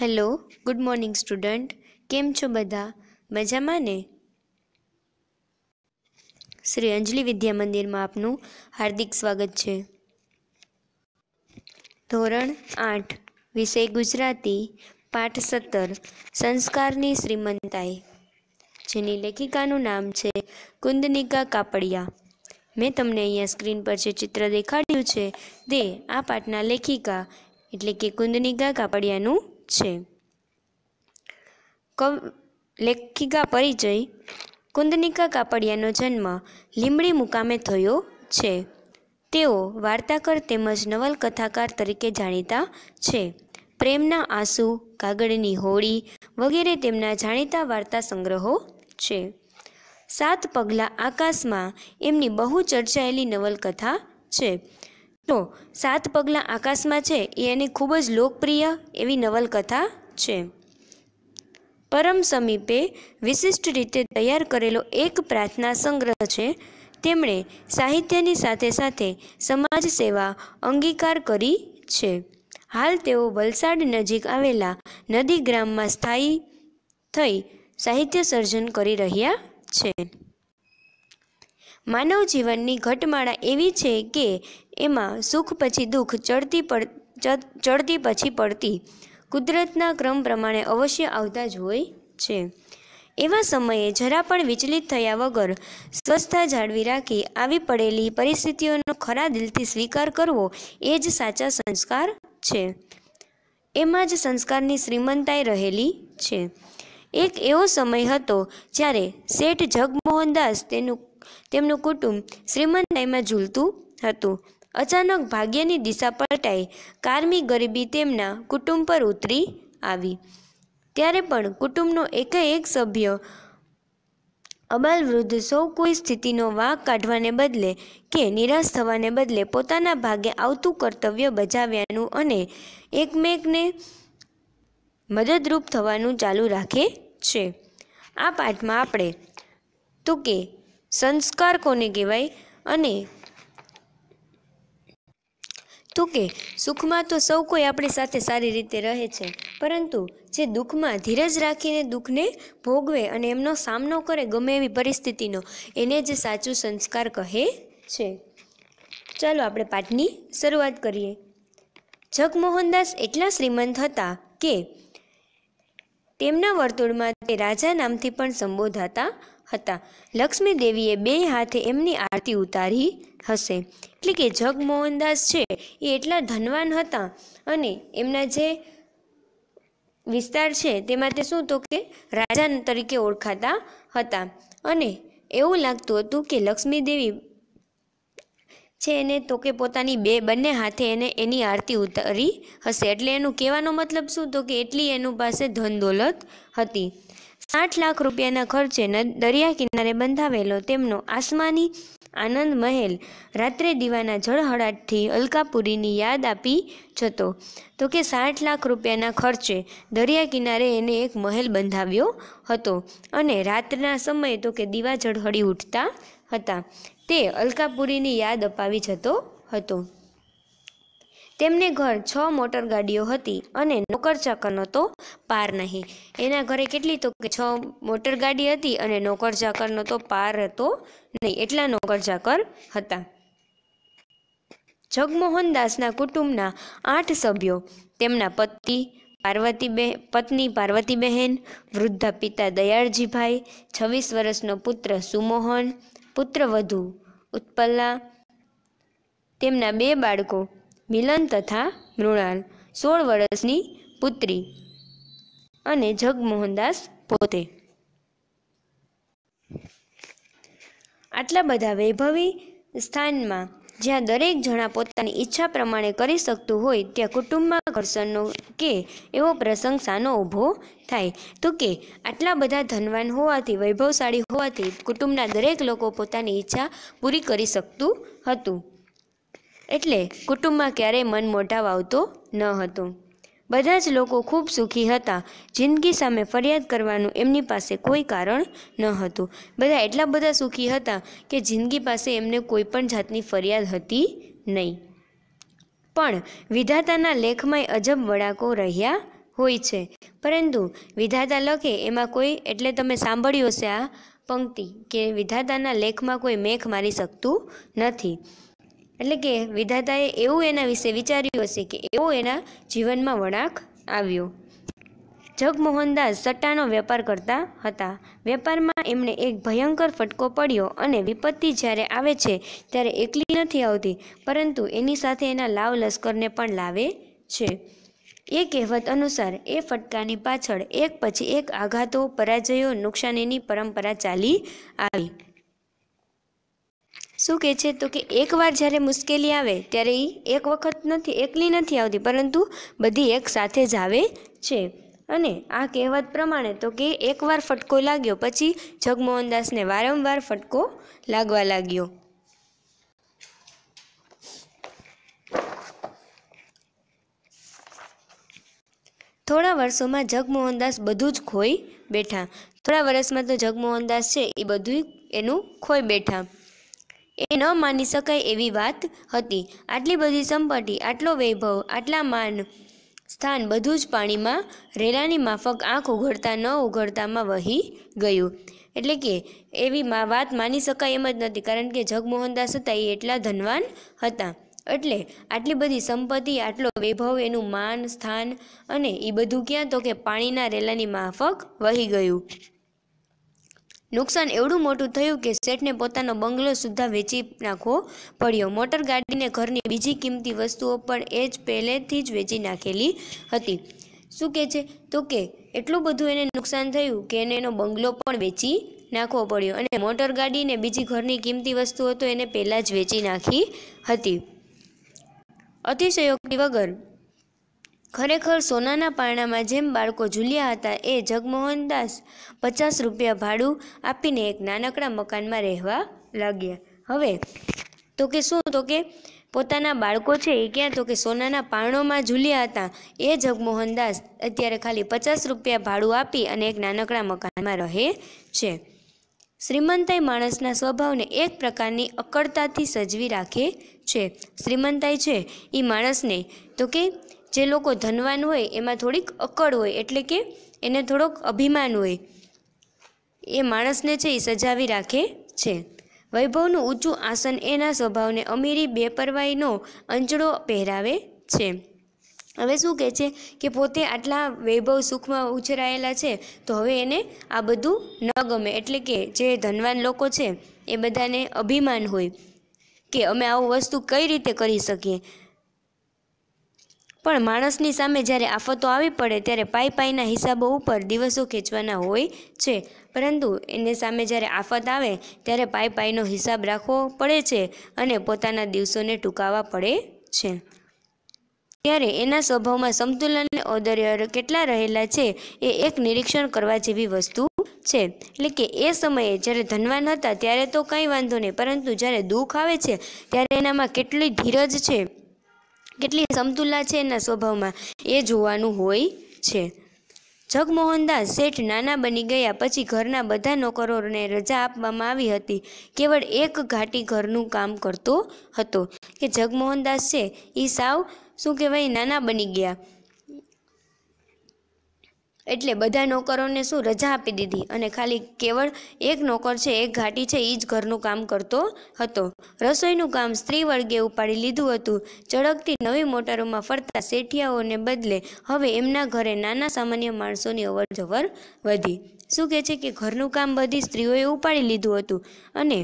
Hello, good morning student. કેમ છો બધા? મજામાં ને? શ્રી અંજલિ વિદ્યા મંદિરમાં આપનું હાર્દિક સ્વાગત છે. ધોરણ આઠ, વિષય ગુજરાતી, પાઠ સત્તર, સંસ્કારની શ્રીમંતાઈ, જેની લેખિકાનું નામ છે કુંદનિકા કાપડિયા. મેં તમને અહીંયા સ્ક્રીન પર જે ચિત્ર દેખાડ્યું છે, તે આ પાઠના લેખિકા, એટલે કે કુંદનિકા કાપડિયાનું છે. કવ લેખિકા પરિચય, કુંદનિકા કાપડિયાનો જન્મ લીંબડી મુકામે થયો છે. તેઓ વાર્તાકર તેમજ નવલકથાકાર તરીકે જાણીતા છે. પ્રેમના આંસુ, કાગળની હોળી વગેરે તેમના જાણીતા વાર્તા સંગ્રહો છે. સાત પગલાં આકાશમાં એમની બહુ ચર્ચાયેલી નવલકથા છે. તો સાત પગલાં આકાશમાં છે, એ એની ખૂબ જ લોકપ્રિય એવી નવલકથા છે. પરમ સમીપે વિશિષ્ટ રીતે તૈયાર કરેલો એક પ્રાર્થના સંગ્રહ છે, તેમણે સાહિત્યની સાથે સાથે સમાજ સેવા અંગીકાર કરી છે. હાલ તેઓ વલસાડ નજીક આવેલા નદી ગ્રામમાં સ્થાયી થઈ સાહિત્ય સર્જન કરી રહ્યા છે. માનવ જીવનની ઘટમાળા એવી છે કે એમાં સુખ પછી દુઃખ ચડતી પડ ચડતી પછી પડતી કુદરતના ક્રમ પ્રમાણે અવશ્ય આવતા જ હોય છે. એવા સમયે જરા પણ વિચલિત થયા વગર સ્વસ્થતા જાળવી રાખી આવી પડેલી પરિસ્થિતિઓનો ખરા દિલથી સ્વીકાર કરવો એ જ સાચા સંસ્કાર છે. એમાં જ સંસ્કારની શ્રીમંતાઈ રહેલી છે. એક એવો સમય હતો જ્યારે શેઠ જગમોહનદાસ તેનું તેમનું કુટુંબ શ્રીમંતાઈમાં ઝૂલતું હતું. અચાનક ભાગ્યની દિશા પલટાઈ કારમી ગરીબી તેમના કુટુંબ પર ઉતરી આવી. ત્યારે પણ કુટુંબનો એક એક સભ્ય અબાલ વૃદ્ધ સૌ કોઈ સ્થિતિનો વાંક કાઢવાને બદલે કે નિરાશ થવાને બદલે પોતાના ભાગે આવતું કર્તવ્ય બજાવ્યાનું અને એકમેકને મદદરૂપ થવાનું ચાલુ રાખે છે. આ પાઠમાં આપણે તો કે સંસ્કાર કોને કહેવાય? અને તો કે સુખમાં તો સૌ કોઈ આપણી સાથે સારી રીતે રહે છે, પરંતુ જે દુઃખમાં ધીરજ રાખીને દુઃખને ભોગવે અને એમનો સામનો કરે ગમે એવી પરિસ્થિતિનો, એને જ સાચું સંસ્કાર કહે છે. ચાલો આપણે પાઠની શરૂઆત કરીએ. જગમોહનદાસ એટલા શ્રીમંત હતા કે તેમના વર્તુળમાં તે રાજા નામથી પણ સંબોધાતા હતા. લક્ષ્મી દેવીએ બે હાથે એમની આરતી ઉતારી હશે. એટલે કે જગમોહનદાસ છે એ એટલા ધનવાન હતા અને એમના જે વિસ્તાર છે તેમાં તે શું તો કે રાજા તરીકે ઓળખાતા હતા. અને એવું લાગતું હતું કે લક્ષ્મી દેવી છે એને તો કે પોતાની બે બંને હાથે એને એની આરતી ઉતારી હશે. એટલે એનું કહેવાનો મતલબ શું તો કે એટલી એનું પાસે ધન દોલત હતી. સાઠ લાખ રૂપિયાના ખર્ચે દરિયા કિનારે બંધાવેલો તેમનો આસમાની આનંદ મહેલ રાત્રે દીવાના જળહળાટથી અલકાપુરીની યાદ આપી જતો. તો કે સાઠ લાખ રૂપિયાના ખર્ચે દરિયા કિનારે એને એક મહેલ બંધાવ્યો હતો અને રાતના સમયે તો કે દીવા જળહળી ઉઠતા હતા. તે અલકાપુરીની યાદ અપાવી જતો હતો. તેમને ઘર છ મોટર ગાડીઓ હતી અને નોકર ચાકરનો તો પાર નહીં. એના ઘરે કેટલી તો કે છ મોટર ગાડી હતી અને નોકર ચાકરનો તો પાર હતો નહીં. એટલા નોકર ચાકર હતા. જગમોહનદાસના કુટુંબના આઠ સભ્યો, તેમના પતિ પાર્વતી બહેન પત્ની પાર્વતીબહેન વૃદ્ધા પિતા દયાળજીભાઈ, છવ્વીસ વર્ષનો પુત્ર સુમોહન પુત્રવધુ ઉત્પલ્લા તેમના બે બાળકો મિલન તથા મૃણાલ, સોળ વર્ષની પુત્રી અને જગમોહનદાસ પોતે. આટલા બધા વૈભવી સ્થાનમાં જ્યાં દરેક જણા પોતાની ઈચ્છા પ્રમાણે કરી શકતું હોય, ત્યાં કુટુંબમાં ઘર્ષણનો કે એવો પ્રસંગ સાનો ઊભો થાય. તો કે, આટલા બધા ધનવાન હોવાથી, વૈભવશાળી હોવાથી કુટુંબના દરેક લોકો પોતાની ઈચ્છા પૂરી કરી શકતું હતું. એટલે કુટુંબમાં ક્યારેય મન મોઢાવ આવતો ન હતો. બધા જ લોકો ખૂબ સુખી હતા. જિંદગી સામે ફરિયાદ કરવાનું એમની પાસે કોઈ કારણ ન હતું. બધા એટલા બધા સુખી હતા કે જિંદગી પાસે એમને કોઈ પણ જાતની ફરિયાદ હતી નહીં. પણ વિધાતાના લેખમાંય અજબ વળાકો રહ્યા હોય છે. પરંતુ વિધાતા લખે એમાં કોઈ એટલે તમે સાંભળ્યું હશે આ પંક્તિ કે વિધાતાના લેખમાં કોઈ મેખ મારી શકતું નથી. એટલે કે વિધાતાએ એવું એના વિશે વિચાર્યું હશે કે એવો એના જીવનમાં વળાંક આવ્યો. જગમોહનદાસ સટ્ટાનો વેપાર કરતા હતા. વેપારમાં એમણે એક ભયંકર ફટકો પડ્યો અને વિપત્તિ જ્યારે આવે છે ત્યારે એકલી નથી આવતી, પરંતુ એની સાથે એના લાવ લશ્કરને પણ લાવે છે. એ કહેવત અનુસાર એ ફટકાની પાછળ એક પછી એક આઘાતો, પરાજયો, નુકસાનીની પરંપરા ચાલી આવી. શું કહે છે તો કે એકવાર જ્યારે મુશ્કેલી આવે ત્યારે એ એક વખત નથી, એકલી નથી આવતી, પરંતુ બધી એક સાથે જ આવે છે. અને આ કહેવત પ્રમાણે તો કે એકવાર ફટકો લાગ્યો, પછી જગમોહનદાસને વારંવાર ફટકો લાગવા લાગ્યો. થોડા વર્ષોમાં જગમોહનદાસ બધું જ ખોઈ બેઠા. થોડા વર્ષમાં તો જગમોહનદાસ છે એ બધું એનું ખોઈ બેઠા. એ ન માની શકાય એવી વાત હતી. આટલી બધી સંપત્તિ, આટલો વૈભવ, આટલા માન સ્થાન બધું જ પાણીમાં રેલાની માફક આંખ ઉઘડતા ન ઉઘડતામાં વહી ગયું. એટલે કે એવી વાત માની શકાય એમ જ નથી, કારણ કે જગમોહનદાસ હતા એ એટલા ધનવાન હતા. એટલે આટલી બધી સંપત્તિ, આટલો વૈભવ, એનું માન સ્થાન અને એ બધું ક્યાં તો કે પાણીના રેલાની માફક વહી ગયું. નુકસાન એવડું મોટું થયું કે શેઠને પોતાનો બંગલો સુદ્ધા વેચી નાખવો પડ્યો. મોટર ગાડીને ઘરની બીજી કિંમતી વસ્તુઓ પણ એ જ પહેલેથી જ વેચી નાખેલી હતી. શું કહે છે? તો કે એટલું બધું એને નુકસાન થયું કે એને એનો બંગલો પણ વેચી નાખવો પડ્યો અને મોટર ગાડી ને બીજી ઘરની કિંમતી વસ્તુઓ તો એને પહેલાં જ વેચી નાખી હતી. અતિશયોક્તિ વગર ખરેખર સોનાના પારણામાં જેમ બાળકો ઝૂલ્યા હતા, એ જગમોહનદાસ પચાસ રૂપિયા ભાડું આપીને એક નાનકડા મકાનમાં રહેવા લાગ્યા. હવે, તો કે શું? તો કે પોતાના બાળકો છે એ ક્યાં? તો કે સોનાના પારણોમાં ઝૂલ્યા હતા. એ જગમોહનદાસ અત્યારે ખાલી પચાસ રૂપિયા ભાડું આપી અને એક નાનકડા મકાનમાં રહે છે. શ્રીમંતાઈ માણસના સ્વભાવને એક પ્રકારની અકળતાથી સજવી રાખે છે. શ્રીમંતાઈ છે એ માણસને, તો કે જે લોકો ધનવાન હોય, એમાં થોડીક અકળ હોય, એટલે કે એને થોડોક અભિમાન હોય, એ માણસને છે એ સજાવી રાખે છે. વૈભવનું ઊંચું આસન એના સ્વભાવને અમીરી બેપરવાઈનો અંજળો પહેરાવે છે. હવે શું કહે છે કે પોતે આટલા વૈભવ સુખમાં ઉછરાયેલા છે, તો હવે એને આ બધું ન ગમે, એટલે કે જે ધનવાન લોકો છે, એ બધાને અભિમાન હોય કે અમે આવું વસ્તુ કઈ રીતે કરી શકીએ? પણ માણસની સામે જ્યારે આફતો આવી પડે ત્યારે પાઈ પાઈના હિસાબો ઉપર દિવસો ખેંચવાના હોય છે. પરંતુ એને સામે જ્યારે આફત આવે ત્યારે પાઈ પાઈનો હિસાબ રાખવો પડે છે અને પોતાના દિવસોને ટૂંકાવવા પડે છે. ત્યારે એના સ્વભાવમાં સંતુલન અને ઔદર્ય કેટલા રહેલા છે એ એક નિરીક્ષણ કરવા જેવી વસ્તુ છે. એટલે કે એ સમયે જ્યારે ધનવાન હતા ત્યારે તો કંઈ વાંધો નહીં, પરંતુ જ્યારે દુઃખ આવે છે ત્યારે એનામાં કેટલી ધીરજ છે કેટલી સમતુલા છે એના સ્વભાવમાં? એ જોવાનું હોય છે. જગમોહનદાસ શેઠ નાના બની ગયા પછી ઘરના બધા નોકરોને રજા આપવામાં આવી હતી. કેવળ એક ઘાટી ઘરનું કામ કરતો હતો. કે જગમોહનદાસ છે એ સાવ, શું કહેવાય, નાના બની ગયા. એટલે બધા નોકરોને શું રજા આપી દીધી અને ખાલી કેવળ એક નોકર છે, એક ઘાટી છે એ જ ઘરનું કામ કરતો હતો. રસોઈનું કામ સ્ત્રી વર્ગે ઉપાડી લીધું હતું. ચળકતી નવી મોટરોમાં ફરતા શેઠિયાઓને બદલે હવે એમના ઘરે નાના સામાન્ય માણસોની અવર જવર વધી. શું કહે છે કે ઘરનું કામ બધી સ્ત્રીઓએ ઉપાડી લીધું હતું અને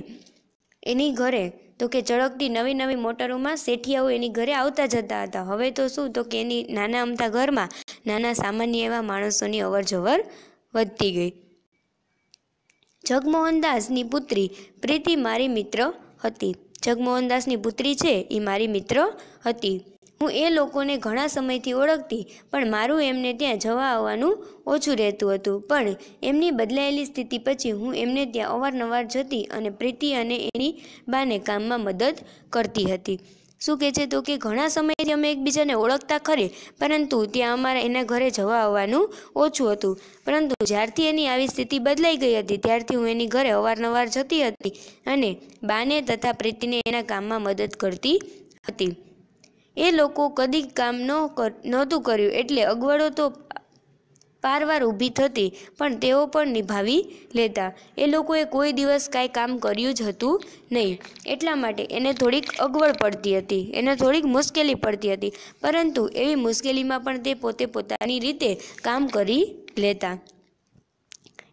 એની ઘરે તો કે ચળકતી નવી નવી મોટરોમાં શેઠિયાઓ એની ઘરે આવતા જતા હતા. હવે તો શું? તો કે એની નાના અમથા ઘરમાં નાના સામાન્ય એવા માણસોની અવરજવર વધતી ગઈ. જગમોહનદાસની પુત્રી પ્રીતિ મારી મિત્ર હતી. જગમોહનદાસની પુત્રી છે એ મારી મિત્ર હતી. હું એ લોકોને ઘણા સમયથી ઓળખતી, પણ મારું એમને ત્યાં જવા આવવાનું ઓછું રહેતું હતું. પણ એમની બદલાયેલી સ્થિતિ પછી હું એમને ત્યાં અવારનવાર જતી અને પ્રીતિ અને એની બાને કામમાં મદદ કરતી હતી. શું કહે છે તો કે ઘણા સમયથી અમે એકબીજાને ઓળખતા ખરી, પરંતુ ત્યાં અમારા એના ઘરે જવા આવવાનું ઓછું હતું. પરંતુ જ્યારથી એની આવી સ્થિતિ બદલાઈ ગઈ હતી, ત્યારથી હું એની ઘરે અવારનવાર જતી હતી અને બાને તથા પ્રીતિને એના કામમાં મદદ કરતી હતી. એ લોકો કદી કામ ન નહોતું કર્યું. એટલે અગવડો તો પારવાર ઊભી થતી, પણ તેઓ પણ નિભાવી લેતા. એ લોકોએ કોઈ દિવસ કાંઈ કામ કર્યું જ હતું નહીં. એટલા માટે એને થોડીક અગવડ પડતી હતી. એને થોડીક મુશ્કેલી પડતી હતી. પરંતુ એવી મુશ્કેલીમાં પણ તે પોતે પોતાની રીતે કામ કરી લેતા.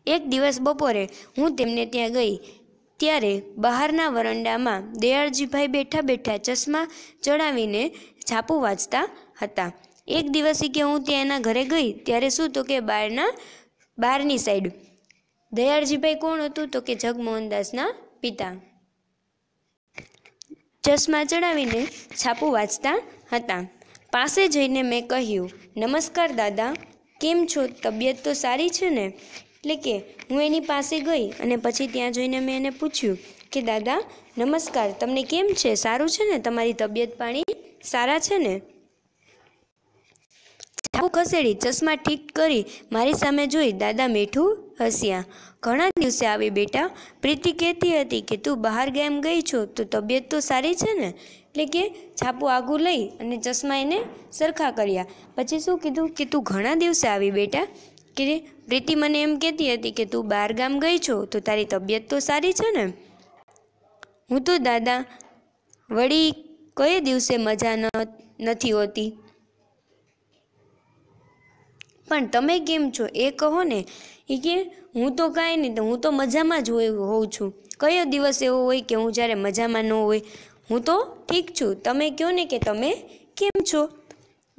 એક દિવસ બપોરે હું તેમને ત્યાં ગઈ. ત્યારે બહારના વરંડામાં દયાળજીભાઈ બેઠા બેઠા ચશ્મા ચડાવીને છાપું વાંચતા હતા. એક દિવસે કે હું ત્યાં એના ઘરે ગઈ ત્યારે શું તો કે બહારના બહારની સાઈડ. દયાળજીભાઈ કોણ હતું તો કે જગમોહનદાસના પિતા. ચશ્મા ચડાવીને છાપું વાંચતા હતા. પાસે જઈને મેં કહ્યું, નમસ્કાર દાદા, કેમ છો? તબિયત તો સારી છે ને? એટલે કે હું એની પાસે ગઈ અને પછી ત્યાં જઈને મેં એને પૂછ્યું કે, દાદા, નમસ્કાર, તમને કેમ છે? સારું છે ને? તમારી તબિયત પાણી સારા છે ને? ચાકુ ખસેડી ચશ્મા ઠીક કરી મારી સામે જોઈ દાદા મીઠું હસ્યા. ઘણા દિવસે આવી બેટા. પ્રીતિ કહેતી હતી કે, તું બહાર ગામ ગઈ છો, તો તબિયત તો સારી છે ને? એટલે કે છાપું આગું લઈ અને ચશ્મા એને સરખા કર્યા. પછી શું કીધું કે, તું ઘણા દિવસે આવી બેટા? કે પ્રીતિ મને એમ કહેતી હતી કે તું બહાર ગામ ગઈ છો, તો તારી તબિયત તો સારી છે ને? હું તો દાદા વળી કયે દિવસે મજા ન, નથી હોતી. પણ તમે કેમ છો? એ કહો ને. એ કે, હું તો કાંઈ નહીં, તો હું તો મજામાં જ હોય, હોઉં છું. કયો દિવસ એવો હોય કે હું જ્યારે મજામાં ન હોય, હું તો ઠીક છું. તમે કહો ને કે તમે કેમ છો?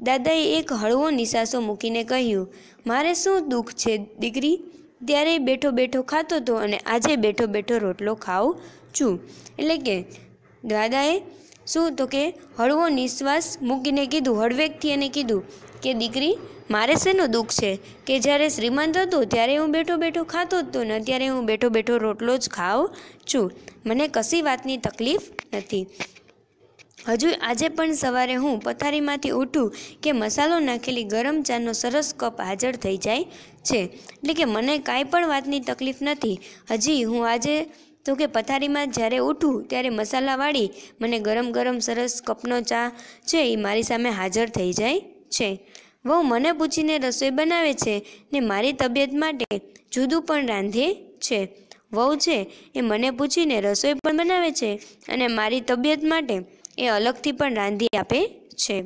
દાદાએ એક હળવો નિશાસો મૂકીને કહ્યું, મારે શું દુઃખ છે, દીકરી? ત્યારે બેઠો બેઠો ખાતો હતો અને આજે બેઠો બેઠો રોટલો ખાઉં છું. એટલે કે, દાદાએ શું? તો કે, હળવો નિશ્વાસ મૂકીને કીધું, હળવેકથી એને કીધું કે, દીકરી, મારે શેનું દુઃખ છે? કે જ્યારે શ્રીમંત હતો, ત્યારે હું બેઠો બેઠો ખાતો હતો ને અત્યારે હું બેઠો બેઠો રોટલો જ ખાઉં છું. મને કશી વાતની તકલીફ નથી. હજુ આજે પણ સવારે હું પથારીમાંથી ઉઠું કે મસાલો નાખેલી ગરમ ચાનો સરસ કપ હાજર થઈ જાય છે. એટલે કે મને કાંઈ પણ વાતની તકલીફ નથી. હજી હું આજે તો કે પથારીમાં જ્યારે ઉઠું ત્યારે મસાલાવાળી મને ગરમ ગરમ સરસ કપનો ચા છે એ મારી સામે હાજર થઈ જાય છે. વહુ મને પૂછીને રસોઈ બનાવે છે ને મારી તબિયત માટે જુદું પણ રાંધે છે. વહુ છે એ મને પૂછીને રસોઈ પણ બનાવે છે અને મારી તબિયત માટે એ અલગથી પણ રાંધી આપે છે.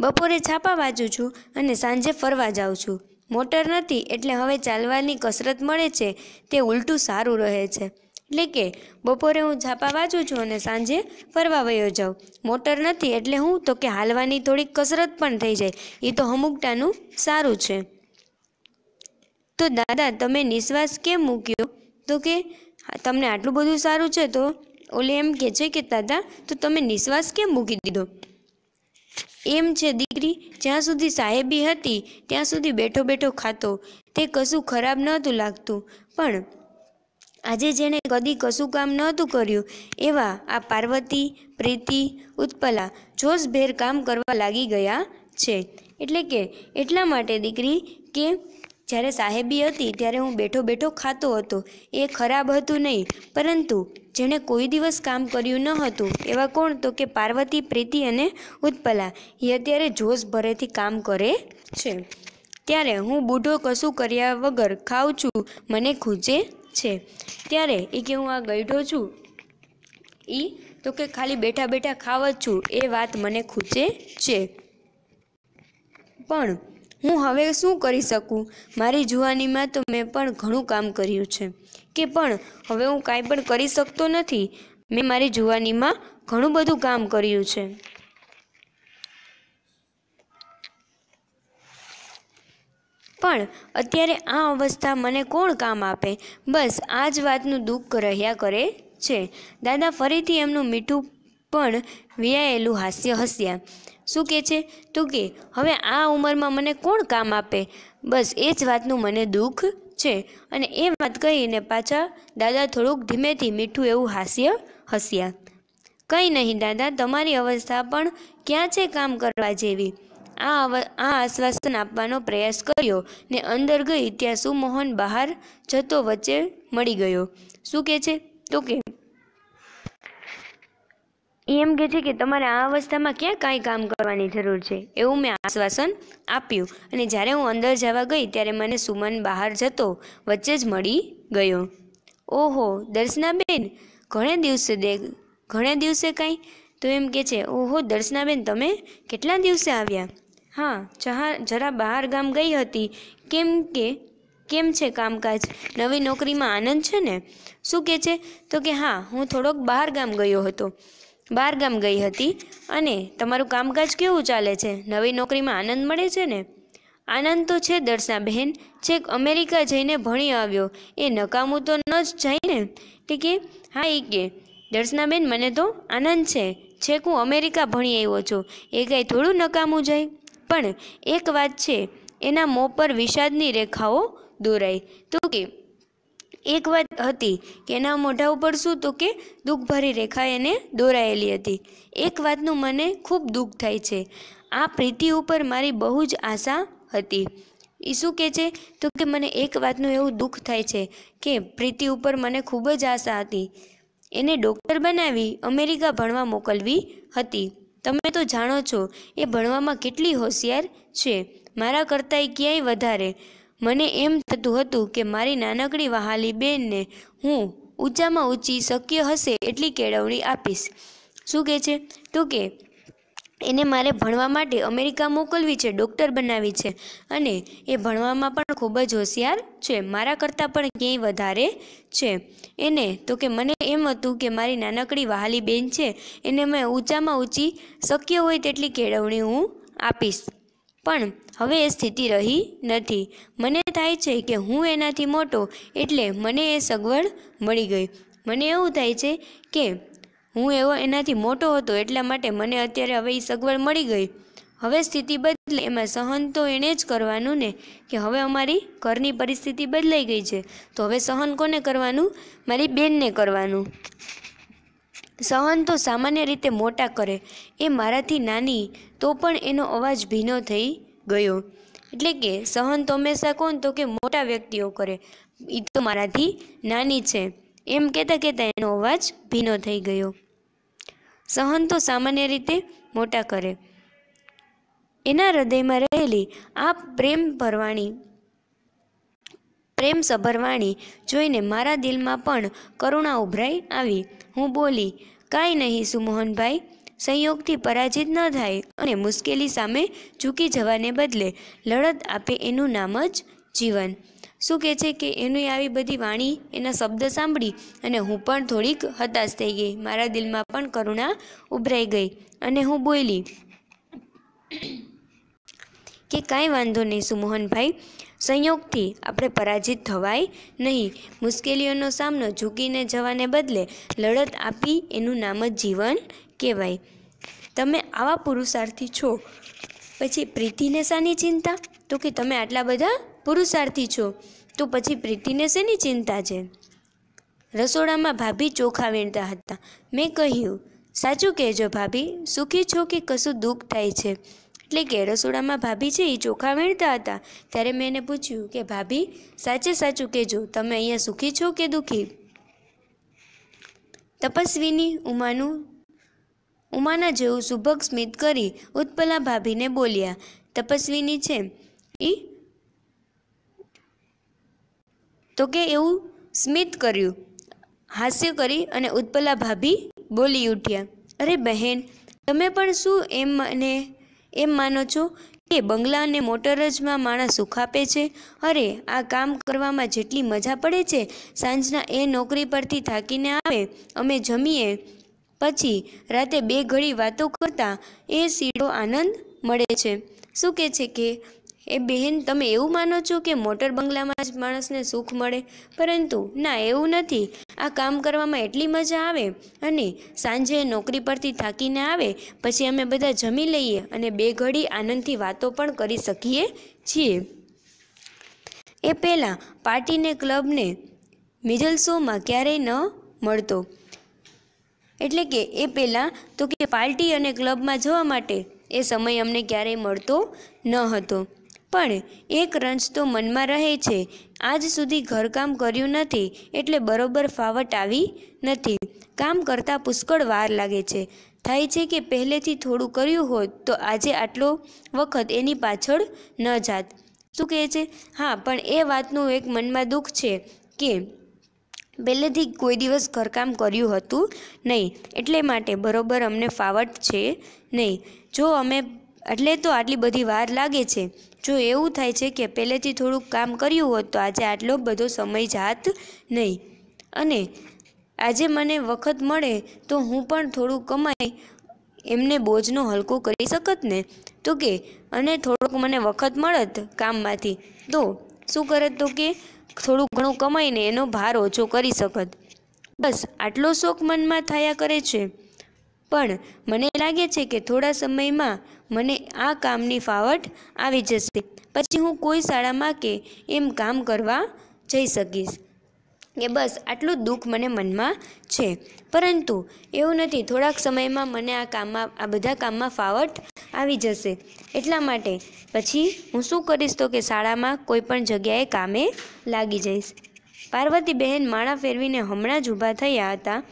બપોરે છાપા વાંચું છું અને સાંજે ફરવા જાઉં છું. મોટર નથી એટલે હવે ચાલવાની કસરત મળે છે તે ઉલટું સારું રહે છે. એટલે કે બપોરે હું છાપા વાંચું છું અને સાંજે ફરવા વયો જાઉં. મોટર નથી એટલે હું તો કે હાલવાની થોડીક કસરત પણ થઈ જાય. એ તો અમુકટાનું સારું છે. તો દાદા, તમે નિશ્વાસ કેમ મૂક્યો? તો કે તમને આટલું બધું સારું છે તો ઓલે એમ કહે છે કે, દાદા, તો તમે નિશ્વાસ કેમ મૂકી દીધો? એમ છે, દીકરી, જ્યાં સુધી સાહેબી હતી, ત્યાં સુધી બેઠો બેઠો ખાતો. તે કશું ખરાબ નહોતું લાગતું. પણ આજે જેણે કદી કશું કામ નહોતું કર્યું, એવા આ પાર્વતી, પ્રીતિ, ઉત્પલા જોશભેર કામ કરવા લાગી ગયા છે. એટલે કે, એટલા માટે, દીકરી, કે જ્યારે સાહેબી હતી ત્યારે હું બેઠો બેઠો ખાતો હતો. એ ખરાબ હતું નહીં, પરંતુ જેણે કોઈ દિવસ કામ કર્યું ન હતું, એવા કોણ તો કે પાર્વતી, પ્રીતિ અને ઉત્પલા. એ અત્યારે જોશ ભરેથી કામ કરે છે. ત્યારે હું બૂઢો કશું કર્યા વગર ખાઉં છું, મને ખૂજે છે. ત્યારે એ કે હું આ ગઈઢો છું એ તો કે ખાલી બેઠા બેઠા ખાવ છું, એ વાત મને ખૂચે છે. પણ હું હવે શું કરી શકું? મારી જુવાનીમાં તો મેં પણ ઘણું કામ કર્યું છે. કે પણ હવે હું કાંઈ પણ કરી શકતો નથી. મેં મારી જુવાનીમાં ઘણું બધું કામ કર્યું છે. પણ અત્યારે આ અવસ્થા મને કોણ કામ આપે? બસ આ જ વાતનું દુઃખ રહ્યા કરે છે. દાદા ફરીથી એમનું મીઠું પણ વિયાયેલું હાસ્ય હસ્યા. શું કહે છે? તો કે, હવે આ ઉંમરમાં મને કોણ કામ આપે? બસ એ જ વાતનું મને દુઃખ છે. અને એ વાત કહીને પાછા દાદા થોડુંક ધીમેથી મીઠું એવું હાસ્ય હસ્યા. કંઈ નહીં દાદા, તમારી અવસ્થા પણ ક્યાં છે કામ કરવા જેવી? આ આ આશ્વાસન આપવાનો પ્રયાસ કર્યો ને અંદર ગઈ ત્યાં સુમોહન બહાર જતો વચ્ચે મળી ગયો. શું કહે છે? તો કે એ એમ કહે છે કે તમારે આ અવસ્થામાં ક્યાં કાંઈ કામ કરવાની જરૂર છે? એવું મેં આશ્વાસન આપ્યું. અને જ્યારે હું અંદર જવા ગઈ, ત્યારે મને સુમન બહાર જતો વચ્ચે જ મળી ગયો. ઓહો, દર્શનાબેન, ઘણે દિવસે દે, ઘણે દિવસે કાંઈ? તો એમ કે છે, ઓહો, દર્શનાબેન, તમે કેટલા દિવસે આવ્યા? હા, જહા, જરા બહાર ગામ ગઈ હતી. કેમ કે, કેમ છે કામકાજ? નવી નોકરીમાં આનંદ છે ને? શું કહે છે? તો કે હા, હું થોડોક બહાર ગામ ગયો હતો. બહાર ગામ ગઈ હતી અને તમારું કામકાજ કેવું ચાલે છે? નવી નોકરીમાં આનંદ મળે છે ને? આનંદ તો છે દર્શનાબહેન છેક અમેરિકા જઈને ભણી આવ્યો. એ નકામું તો ન જ જાય ને? તે કે, હા એ કે. દર્શનાબેન મને તો આનંદ છે. છેક હું અમેરિકા ભણી આવ્યો છું. એ કાંઈ થોડું નકામું જાય. પણ એક વાત છે, એના મોં પર વિષાદની રેખાઓ દોરાઈ તો કે એક વાત હતી કે એના મોઢા ઉપર શું તો કે દુઃખભરી રેખા એને દોરાયેલી હતી. એક વાતનું મને ખૂબ દુઃખ થાય છે. આ પ્રીતિ ઉપર મારી બહુ જ આશા હતી. એ શું કહે છે, તો કે મને એક વાતનું એવું દુઃખ થાય છે કે પ્રીતિ ઉપર મને ખૂબ જ આશા હતી. એને ડૉક્ટર બનાવી અમેરિકા ભણવા મોકલવી હતી. તમે તો જાણો છો, એ ભણવામાં કેટલી હોશિયાર છે. મારા કરતાંય ક્યાંય વધારે. મને એમ થતું હતું કે મારી નાનકડી વહાલી બેનને હું ઊંચામાં ઊંચી શક્ય હશે એટલી કેળવણી આપીશ. શું કહે છે? તો કે એને મારે ભણવા માટે અમેરિકા મોકલવી છે, ડૉક્ટર બનાવી છે અને એ ભણવામાં પણ ખૂબ જ હોશિયાર છે. મારા કરતાં પણ ક્યાંય વધારે છે. એને તો કે મને એમ હતું કે મારી નાનકડી વહાલી બેન છે, એને મેં ઊંચામાં ઊંચી શક્ય હોય તેટલી કેળવણી હું આપીશ. પણ હવે એ સ્થિતિ રહી નથી. મને થાય છે કે હું એનાથી મોટો એટલે મને એ સગવડ મળી ગઈ. મને એવું થાય છે કે હું એવો એનાથી મોટો હતો એટલા માટે મને અત્યારે હવે એ સગવડ મળી ગઈ. હવે સ્થિતિ બદલે, એમાં સહન તો એણે જ કરવાનું ને, કે હવે અમારી ઘરની પરિસ્થિતિ બદલાઈ ગઈ છે. તો હવે સહન કોને કરવાનું? મારી બેનને કરવાનું. સહન તો સામાન્ય રીતે મોટા કરે, એ મારાથી નાની, તો પણ એનો અવાજ ભીનો થઈ ગયો. એટલે કે, સહન તો હંમેશા કોણ? તો કે મોટા વ્યક્તિઓ કરે. એ તો મારાથી નાની છે. એમ કહેતાં કહેતાં એનો અવાજ ભીનો થઈ ગયો. સહન તો સામાન્ય રીતે મોટા કરે. એના હૃદયમાં રહેલી આ પ્રેમ ભરવાણી, પ્રેમ સભરવાણી જોઈને મારા દિલમાં પણ કરુણા ઉભરાઈ આવી. હું બોલી, કાંઈ નહીં સુમોહનભાઈ, સંયોગથી પરાજિત ન થાય અને મુશ્કેલી સામે ઝૂકી જવાને બદલે લડત આપે એનું નામ જ જીવન. શું કહે છે કે એની આવી બધી વાણી, એના શબ્દ સાંભળી અને હું પણ થોડીક હતાશ થઈ ગઈ. મારા દિલમાં પણ કરુણા ઉભરાઈ ગઈ અને હું બોલી, કે કાંઈ વાંધો નહીં સુમોહનભાઈ સંયોગથી આપણે પરાજિત થવાય નહીં. મુશ્કેલીઓનો સામનો ઝૂકીને જવાને બદલે લડત આપી એનું નામ જ જીવન કહેવાય. તમે આવા પુરુષાર્થી છો. પછી પ્રીતિને શાની ચિંતા? તો કે તમે આટલા બધા પુરુષાર્થી છો. તો પછી પ્રીતિને શેની ચિંતા છે? રસોડામાં ભાભી ચોખા વીણતા હતા. મેં કહ્યું, સાચું કહેજો ભાભી, સુખી છો કે કશું દુઃખ થાય છે? એટલે કે રસોડામાં ભાભી છે એ ચોખા વીણતા હતા. ત્યારે મેં એને પૂછ્યું કે, ભાભી, સાચે સાચું કહેજો, તમે અહીંયા સુખી છો કે દુઃખી? તપસ્વીની ઉમાનું, ઉમાના જેવું સુભગ સ્મિત કરી ઉત્પલા ભાભીને બોલ્યા, તપસ્વીની છે? એ તો કે એવું સ્મિત કર્યું, હાસ્ય કરી અને ઉત્પલા ભાભી બોલી ઉઠ્યા, અરે બહેન, તમે પણ શું એમ મને એમ માનો છો કે બંગલા અને મોટર જમાં માણસ સુખ આપે છે? અરે, આ કામ કરવામાં જેટલી મજા પડે છે, સાંજના એ નોકરી પરથી થાકીને આવે, અમે જમીએ. પછી રાતે બે ઘડી વાતો કરતા એ સીધો આનંદ મળે છે. શું કહે છે કે એ બહેન, તમે એવું માનો છો કે મોટર બંગલામાં જ માણસને સુખ મળે? પરંતુ ના, એવું નથી. આ કામ કરવામાં એટલી મજા આવે અને સાંજે નોકરી પરથી થાકીને આવે, પછી અમે બધા જમી લઈએ અને બે ઘડી આનંદથી વાતો પણ કરી શકીએ છીએ. એ પહેલાં પાર્ટીને ક્લબને મિડલ શોમાં ક્યારેય ન મળતો. એટલે કે એ પહેલાં તો કે પાર્ટી અને ક્લબમાં જવા માટે એ સમય અમને ક્યારેય મળતો ન હતો. પણ એક રંજ તો મનમાં રહે છે. આજ સુધી ઘરકામ કર્યું નથી એટલે બરોબર ફાવટ આવી નથી. કામ કરતાં પુષ્કળ વાર લાગે છે. થાય છે કે પહેલેથી થોડું કર્યું હોત તો આજે આટલો વખત એની પાછળ ન જાત. શું કહે છે? હા, પણ એ વાતનું એક મનમાં દુઃખ છે કે પહેલેથી કોઈ દિવસ ઘરકામ કર્યું હતું નહીં. એટલે માટે બરોબર અમને ફાવટ છે નહીં. જો અમે એટલે તો આટલી બધી વાર લાગે છે. જો એવું થાય છે કે પહેલેથી થોડુંક કામ કર્યું હોત તો આજે આટલો બધો સમય જાત નહીં. અને આજે મને વખત મળે તો હું પણ થોડું કમાઈ એમને બોજનો હલકો કરી શકત ને? તો કે, અને થોડુંક મને વખત મળત કામમાંથી. તો શું કરત તો કે, થોડું ઘણું કમાઈને એનો ભાર ઓછો કરી શકત. બસ આટલો શોખ મનમાં થયા કરે છે. પણ મને લાગે છે કે થોડા સમયમાં મને આ કામની ફાવટ આવી જશે. પછી હું કોઈ શાળામાં કે એમ કામ કરવા જઈ શકીશ. કે બસ આટલું દુઃખ મને મનમાં છે. પરંતુ એવું નથી, થોડાક સમયમાં મને આ કામમાં, આ બધા કામમાં ફાવટ આવી જશે. એટલા માટે પછી હું શું કરીશ તો કે શાળામાં કોઈ પણ જગ્યાએ કામે લાગી જઈશ. પાર્વતી બહેન માળા ફેરવીને હમણાં જ ઊભા થયા હતા.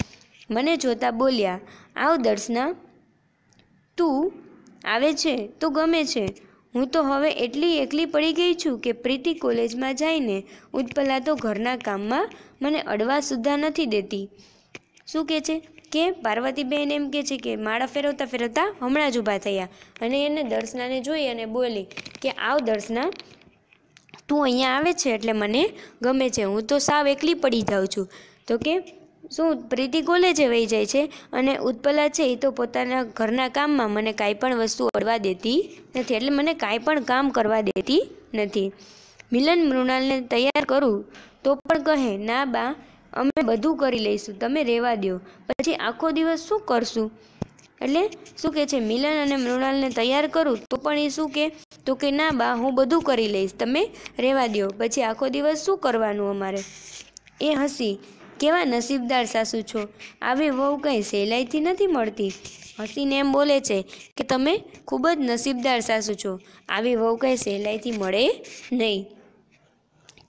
મને જોતા બોલ્યા, આવ દર્શના, તું આવે છે તો ગમે છે. હું તો હવે એટલી એકલી પડી ગઈ છું કે પ્રીતિ કોલેજમાં જઈને ઉત્પલા તો ઘરના કામમાં મને અડવા સુદ્ધા નથી દેતી. શું કહે છે? કે પાર્વતીબેન એમ કહે છે કે માળા ફેરવતા ફેરવતા હમણાં જ ઊભા થયા. અને એને દર્શનાને જોઈ અને બોલી કે આવ દર્શના, તું અહીંયા આવે છે એટલે મને ગમે છે. હું તો સાવ એકલી પડી જાઉં છું. તો કે શું પ્રીતિ કોલેજે વહી જાય છે? અને ઉત્પલા છે એ તો પોતાના ઘરના કામમાં મને કાંઈ પણ વસ્તુ અડવા દેતી નથી. એટલે મને કાંઈ પણ કામ કરવા દેતી નથી. મિલન મૃણાલને તૈયાર કરું તો પણ કહે, ના બા, અમે બધું કરી લઈશું. તમે રહેવા દો પછી આખો દિવસ શું કરશું? એટલે શું કહે છે, મિલન અને મૃણાલને તૈયાર કરું તો પણ એ શું કે, તો કે ના બા, હું બધું કરી લઈશ. તમે રહેવા દો પછી આખો દિવસ શું કરવાનું અમારે? એ હસી કેવા નસીબદાર સાસુ છો? આવી વહુ કંઈ સહેલાઈથી નથી મળતી? હસીને એમ બોલે છે કે તમે ખૂબ જ નસીબદાર સાસુ છો. આવી વહુ કંઈ સહેલાઈથી મળે નહીં.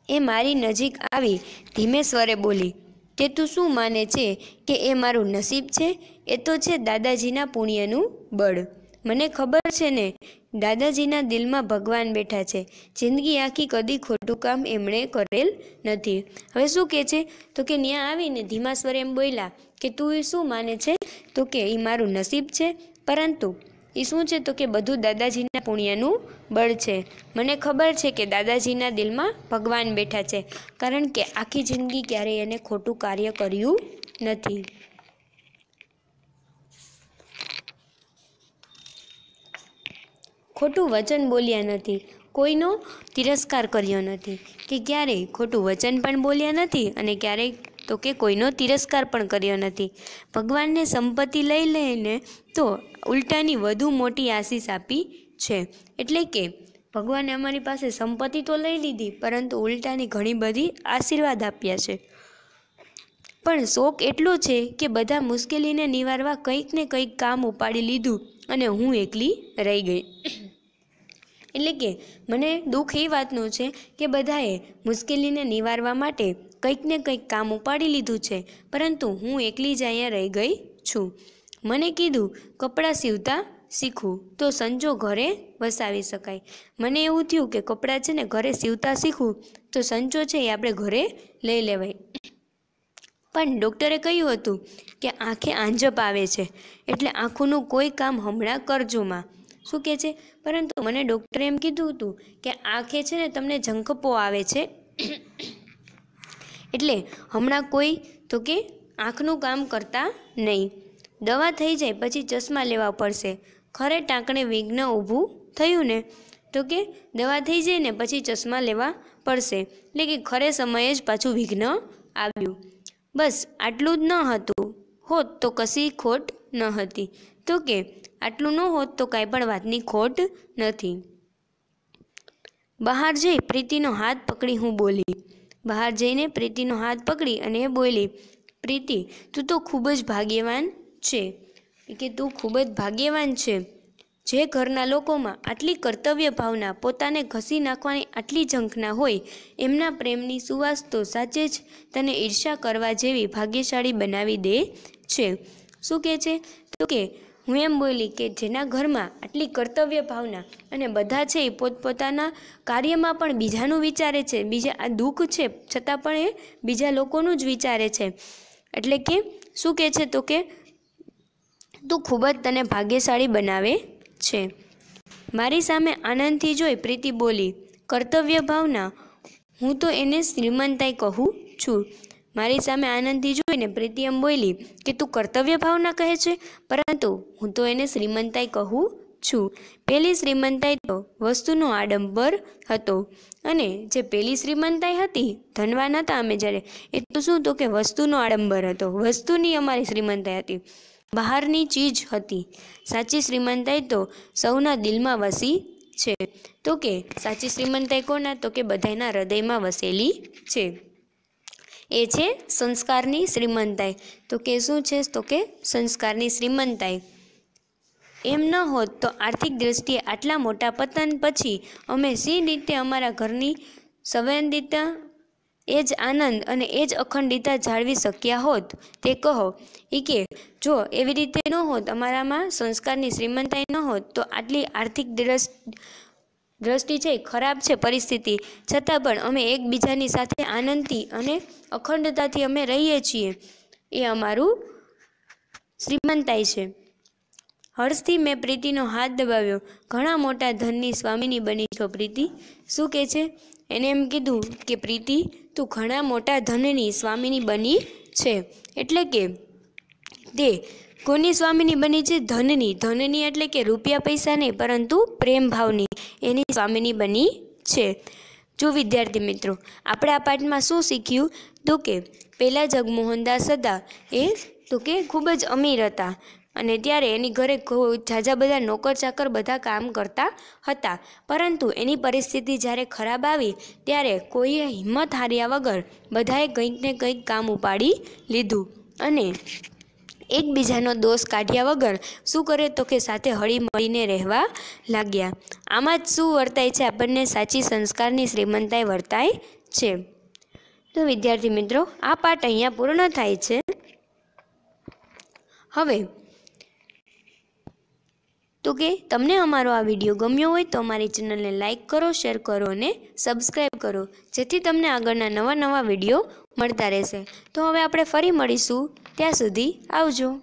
એ મારી નજીક આવી ધીમે સ્વરે બોલી, કે તું શું માને છે કે એ મારું નસીબ છે? એ તો છે દાદાજીના પુણ્યનું બળ. મને ખબર છે ને, દાદાજીના દિલમાં ભગવાન બેઠા છે. જિંદગી આખી કદી ખોટું કામ એમણે કરેલ નથી. હવે શું કહે છે? તો કે ત્યાં આવીને ધીમા સ્વરે એમ બોલ્યા કે તું એ શું માને છે? તો કે એ મારું નસીબ છે. પરંતુ એ શું છે? તો કે બધું દાદાજીના પુણ્યનું બળ છે. મને ખબર છે કે દાદાજીના દિલમાં ભગવાન બેઠા છે. કારણ કે આખી જિંદગી ક્યારેય એને ખોટું કાર્ય કર્યું નથી. ખોટું વચન બોલ્યા નથી. કોઈનો તિરસ્કાર કર્યો નથી. કે ક્યારેય ખોટું વચન પણ બોલ્યા નથી અને ક્યારેય તો કે કોઈનો તિરસ્કાર પણ કર્યો નથી. ભગવાનને સંપત્તિ લઈ લઈને તો ઉલટાની વધુ મોટી આશીષ આપી છે. એટલે કે ભગવાને અમારી પાસે સંપત્તિ તો લઈ લીધી, પરંતુ ઉલટાની ઘણી બધી આશીર્વાદ આપ્યા છે. પણ શોખ એટલો છે કે બધા મુશ્કેલીને નિવારવા કંઈક ને કંઈક કામ ઉપાડી લીધું અને હું એકલી રહી ગઈ. એટલે કે મને દુઃખ એ વાતનું છે કે બધાએ મુશ્કેલીને નિવારવા માટે કંઈક ને કંઈક કામ ઉપાડી લીધું છે, પરંતુ હું એકલી જ અહીંયા રહી ગઈ છું. મને કીધું, કપડાં સીવતા શીખવું તો સંજો ઘરે વસાવી શકાય. મને એવું થયું કે કપડાં છે ને ઘરે સીવતા શીખવું તો સંચો છે એ આપણે ઘરે લઈ લેવાય. પણ ડૉક્ટરે કહ્યું હતું કે આંખે આંજપ આવે છે, એટલે આંખોનું કોઈ કામ હમણાં કરજોમાં શું કહે છે? પરંતુ મને ડૉક્ટરે એમ કીધું હતું કે આંખે છે ને તમને ઝંખપો આવે છે. એટલે હમણાં કોઈ તો કે આંખનું કામ કરતા નહીં. દવા થઈ જાય પછી ચશ્મા લેવા પડશે. ખરે ટાંકણે વિઘ્ન ઊભું થયું ને? તો કે દવા થઈ જાય ને પછી ચશ્મા લેવા પડશે. એટલે કે ખરે સમયે જ પાછું વિઘ્ન આવ્યું. બસ આટલું જ ન હતું. હોત તો કશી ખોટ ન હતી. તો કે આટલું ન હોત તો કાંઈ પણ વાતની ખોટ નથી. બહાર જઈ પ્રીતિનો હાથ પકડી હું બોલી. બહાર જઈને પ્રીતિનો હાથ પકડી અને એ બોલી, પ્રીતિ, તું તો ખૂબ જ ભાગ્યવાન છે. કે, તું ખૂબ જ ભાગ્યવાન છે. જે ઘરના લોકોમાં આટલી કર્તવ્ય ભાવના પોતાને ઘસી નાખવાની આટલી ઝંખના હોય, એમના પ્રેમની સુવાસ તો સાચે જ તને ઈર્ષા કરવા જેવી ભાગ્યશાળી બનાવી દે છે. શું કહે છે? તો કે હું એમ બોલી કે જેના ઘરમાં આટલી કર્તવ્ય ભાવના અને બધા છે એ પોતપોતાના કાર્યમાં પણ બીજાનું વિચારે છે, બીજા આ દુઃખ છે, છતાં પણ એ બીજા લોકોનું જ વિચારે છે. એટલે કે શું કહે છે તો કે તું ખૂબ જ તને ભાગ્યશાળી બનાવે છે. મારી સામે આનંદથી જોઈ પ્રીતિ બોલી, કર્તવ્ય ભાવના, હું તો એને શ્રીમંતાઈ કહું છું. મારી સામે આનંદથી જોઈને પ્રીતિયમ બોલી કે તું કર્તવ્ય ભાવના કહે છે? પરંતુ હું તો એને શ્રીમંતાઈ કહું છું. પેલી શ્રીમંતાઈ તો વસ્તુનો આડંબર હતો અને જે પેલી શ્રીમંતાઈ હતી, ધનવાન હતા અમે જ્યારે, એ તો શું તો કે વસ્તુનો આડંબર હતો. વસ્તુની અમારી શ્રીમંતાઈ હતી. બહારની ચીજ હતી. સાચી શ્રીમંતાઈ તો સૌના દિલમાં વસી છે. તો કે સાચી શ્રીમંતાઈ કોના? તો કે બધાના હૃદયમાં વસેલી છે. એ છે સંસ્કારની શ્રીમંતાઈ. તો કે શું છે? તો કે સંસ્કારની શ્રીમંતાઈ. એમ ન હોત તો આર્થિક દૃષ્ટિએ આટલા મોટા પતન પછી અમે સી રીતે અમારા ઘરની સંવેદિતા, એ જ આનંદ અને એ જ અખંડિતા જાળવી શક્યા હોત? તે કહો. એ કે, જો એવી રીતે ન હોત, અમારામાં સંસ્કારની શ્રીમંતાઈ ન હોત, તો આટલી આર્થિક દ્રષ્ટિ છે ખરાબ છે પરિસ્થિતિ. છતાં પણ અમે એકબીજાની સાથે આનંદથી અને અખંડતાથી અમે રહીએ છીએ. એ અમારું શ્રીમંતાઈ છે. હર્ષથી મેં પ્રીતિનો હાથ દબાવ્યો. ઘણા મોટા ધનની સ્વામીની બની છો પ્રીતિ. શું કહે છે? એને એમ કીધું કે, પ્રીતિ, તું ઘણા મોટા ધનની સ્વામીની બની છે. એટલે કે, તે કોની સ્વામીની બની છે? ધનની. ધનની એટલે કે રૂપિયા પૈસા નહીં, પરંતુ પ્રેમ ભાવની. એની સ્વામીની બની છે. જો વિદ્યાર્થી મિત્રો, આપણે આ પાઠમાં શું શીખ્યું? તો કે પહેલાં જગમોહનદાસ હતા. એ તો કે ખૂબ જ અમીર હતા. અને ત્યારે એની ઘરે ઝાઝા બધા નોકર ચાકર બધા કામ કરતા હતા. પરંતુ એની પરિસ્થિતિ જ્યારે ખરાબ આવી, ત્યારે કોઈએ હિંમત હાર્યા વગર બધાએ કંઈક ને કંઈક કામ ઉપાડી લીધું. અને એકબીજાનો દોષ કાઢ્યા વગર શું કરે તો કે સાથે હળી મળીને રહેવા લાગ્યા. આમાં જ શું વર્તાય છે? આપણને સાચી સંસ્કારની શ્રીમંતાઈ વર્તાય છે. તો વિદ્યાર્થી મિત્રો, આ પાઠ અહીંયા પૂર્ણ થાય છે. હવે, તો કે તમને અમારો આ વીડિયો ગમ્યો હોય તો અમારી ચેનલને લાઇક કરો, શેર કરો અને સબસ્ક્રાઈબ કરો. જેથી તમને આગળના નવા નવા વીડિયો મળતા રહેશે. તો હવે આપણે ફરી મળીશું. ત્યાં સુધી આવજો.